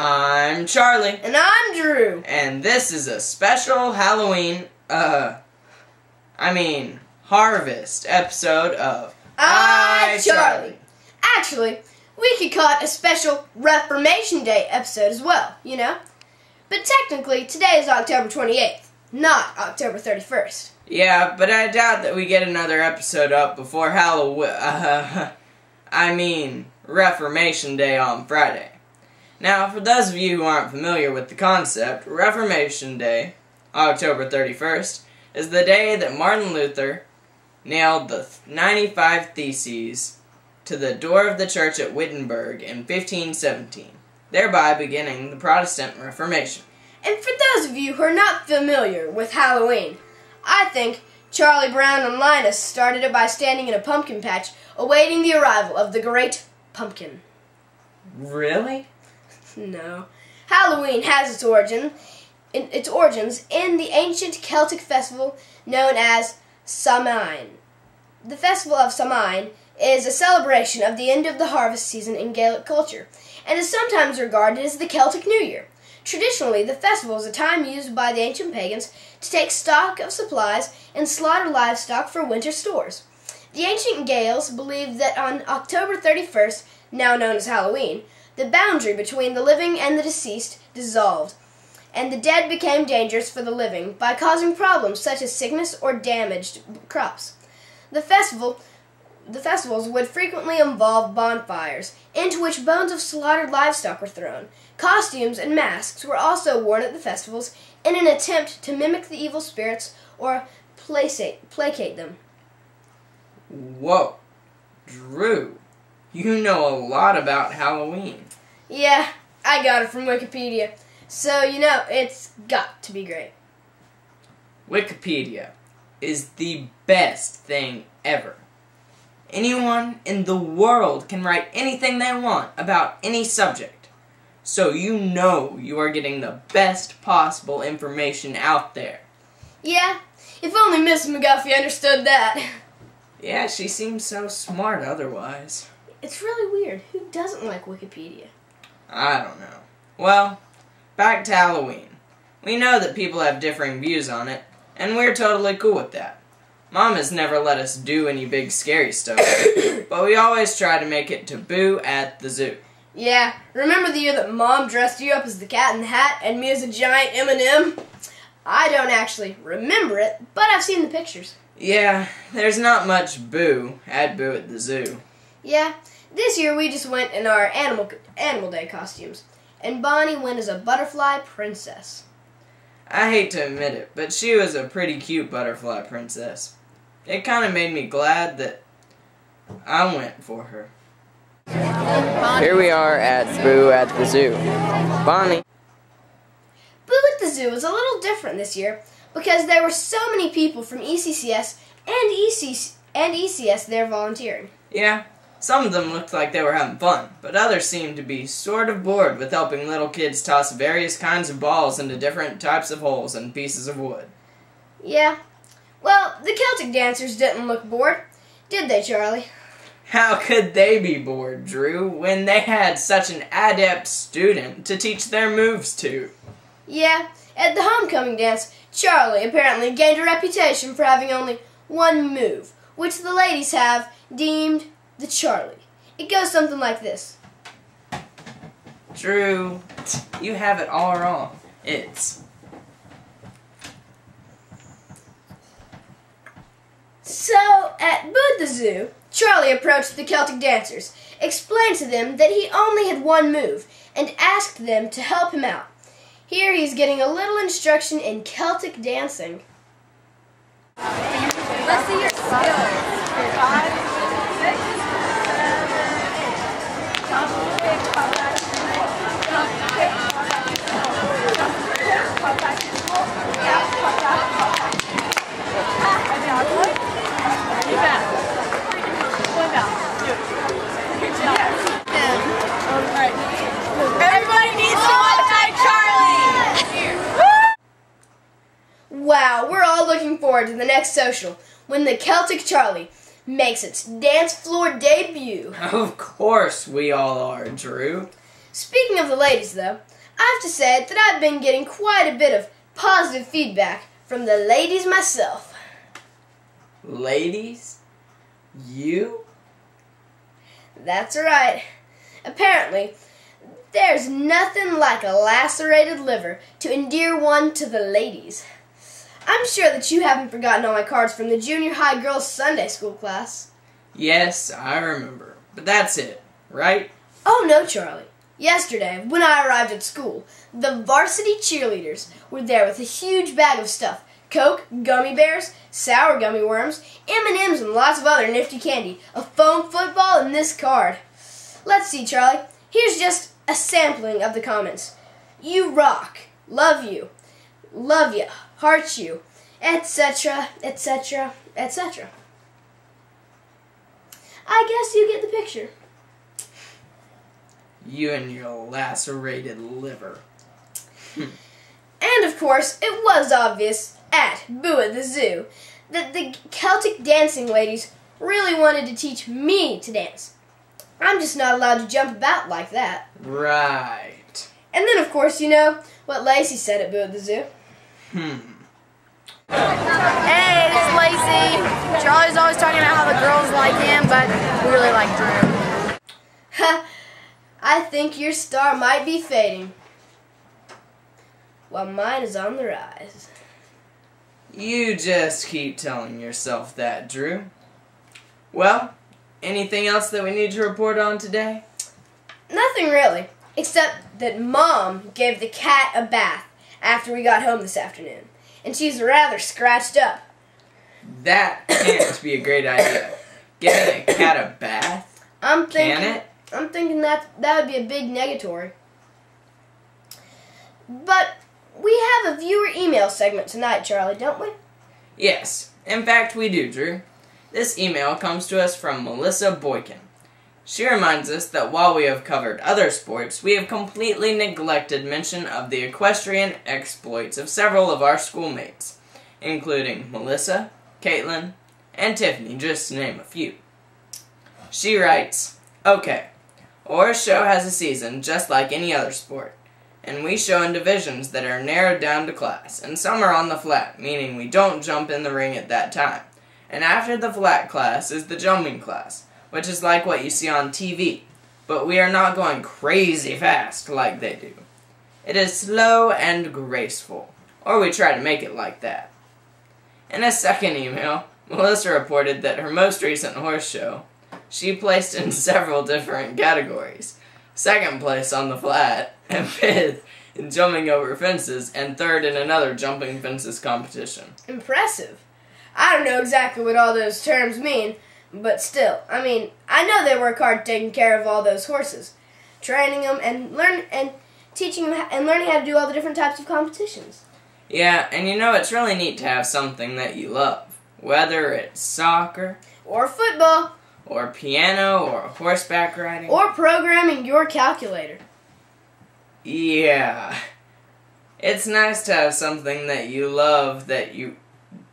I'm Charlie. And I'm Drew. And this is a special Halloween, uh, I mean, harvest episode of I, Charlie. Actually, we could call it a special Reformation Day episode as well, you know? But technically, today is October 28th, not October 31st. Yeah, but I doubt that we get another episode up before Halloween. Uh, I mean, Reformation Day on Friday. Now, for those of you who aren't familiar with the concept, Reformation Day, October 31st, is the day that Martin Luther nailed the 95 Theses to the door of the church at Wittenberg in 1517, thereby beginning the Protestant Reformation. And for those of you who are not familiar with Halloween, I think Charlie Brown and Linus started it by standing in a pumpkin patch awaiting the arrival of the great pumpkin. Really? No. Halloween has its origin in, its origins in the ancient Celtic festival known as Samhain. The festival of Samhain is a celebration of the end of the harvest season in Gaelic culture and is sometimes regarded as the Celtic New Year. Traditionally, the festival is a time used by the ancient pagans to take stock of supplies and slaughter livestock for winter stores. The ancient Gaels believed that on October 31st, now known as Halloween, the boundary between the living and the deceased dissolved, and the dead became dangerous for the living by causing problems such as sickness or damaged crops. The festival the festivals would frequently involve bonfires, into which bones of slaughtered livestock were thrown. Costumes and masks were also worn at the festivals in an attempt to mimic the evil spirits or placate, placate them. Whoa, Drew, you know a lot about Halloween. Yeah, I got it from Wikipedia. So, you know, it's got to be great. Wikipedia is the best thing ever. Anyone in the world can write anything they want about any subject. So you know you are getting the best possible information out there. Yeah, if only Miss McGuffey understood that. Yeah, she seems so smart otherwise. It's really weird. Who doesn't like Wikipedia? I don't know. Well, back to Halloween. We know that people have differing views on it, and we're totally cool with that. Mom has never let us do any big scary stuff, but we always try to make it to Boo at the zoo. Yeah, remember the year that Mom dressed you up as the Cat in the Hat and me as a giant M&M? I don't actually remember it, but I've seen the pictures. Yeah, there's not much boo at Boo at the Zoo. Yeah, this year we just went in our animal animal day costumes, and Bonnie went as a butterfly princess. I hate to admit it, but she was a pretty cute butterfly princess. It kind of made me glad that I went for her. Here we are at Boo at the Zoo. Bonnie. Boo at the Zoo was a little different this year because there were so many people from ECCS and, EC and ECS there volunteering. Yeah, some of them looked like they were having fun, but others seemed to be sort of bored with helping little kids toss various kinds of balls into different types of holes and pieces of wood. Yeah. Well, the Celtic dancers didn't look bored, did they, Charlie? How could they be bored, Drew, when they had such an adept student to teach their moves to? Yeah, at the homecoming dance, Charlie apparently gained a reputation for having only one move, which the ladies have deemed the Charlie. It goes something like this. Drew, you have it all wrong. It's. So, at Boo Zoo, Charlie approached the Celtic dancers, explained to them that he only had one move, and asked them to help him out. Here he's getting a little instruction in Celtic dancing. Social when the Celtic Charlie makes its dance floor debut. Of course we all are, Drew. Speaking of the ladies, though, I have to say that I've been getting quite a bit of positive feedback from the ladies myself. Ladies? You? That's right. Apparently, there's nothing like a lacerated liver to endear one to the ladies. I'm sure that you haven't forgotten all my cards from the junior high girls Sunday school class. Yes, I remember. But that's it, right? Oh no, Charlie. Yesterday, when I arrived at school, the varsity cheerleaders were there with a huge bag of stuff. Coke, gummy bears, sour gummy worms, M&Ms, and lots of other nifty candy. A foam football and this card. Let's see, Charlie. Here's just a sampling of the comments. You rock. Love you. Love you. Heart you. Etc., etc., etc. I guess you get the picture. You and your lacerated liver. And of course, it was obvious at Boo at the Zoo that the Celtic dancing ladies really wanted to teach me to dance. I'm just not allowed to jump about like that. Right. And then, of course, you know what Lacey said at Boo at the Zoo. Hmm. Hey, this is Lacey. Charlie's always talking about how the girls like him, but we really like Drew. Ha! I think your star might be fading, while mine is on the rise. You just keep telling yourself that, Drew. Well, anything else that we need to report on today? Nothing really, except that Mom gave the cat a bath after we got home this afternoon, and she's rather scratched up. That can't be a great idea. Giving a cat a bath? I'm thinking. Can it? I'm thinking that that would be a big negatory. But we have a viewer email segment tonight, Charlie, don't we? Yes. In fact, we do, Drew. This email comes to us from Melissa Boykin. She reminds us that while we have covered other sports, we have completely neglected mention of the equestrian exploits of several of our schoolmates, including Melissa, Caitlin, and Tiffany, just to name a few. She writes, Okay, our show has a season just like any other sport, and we show in divisions that are narrowed down to class, and some are on the flat, meaning we don't jump in the ring at that time. And after the flat class is the jumping class, which is like what you see on TV, but we are not going crazy fast like they do. It is slow and graceful, or we try to make it like that. In a second email, Melissa reported that her most recent horse show, she placed in several different categories. Second place on the flat, and fifth in jumping over fences, and third in another jumping fences competition. Impressive. I don't know exactly what all those terms mean, but still, I mean, I know they work hard taking care of all those horses, training them and learn and teaching them and learning how to do all the different types of competitions. Yeah, and you know it's really neat to have something that you love, whether it's soccer, Or football, or piano, or horseback riding. or programming your calculator. Yeah. It's nice to have something that you love that you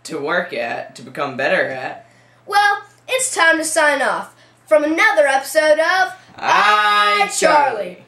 to work at, to become better at. Well, it's time to sign off from another episode of I, Charlie.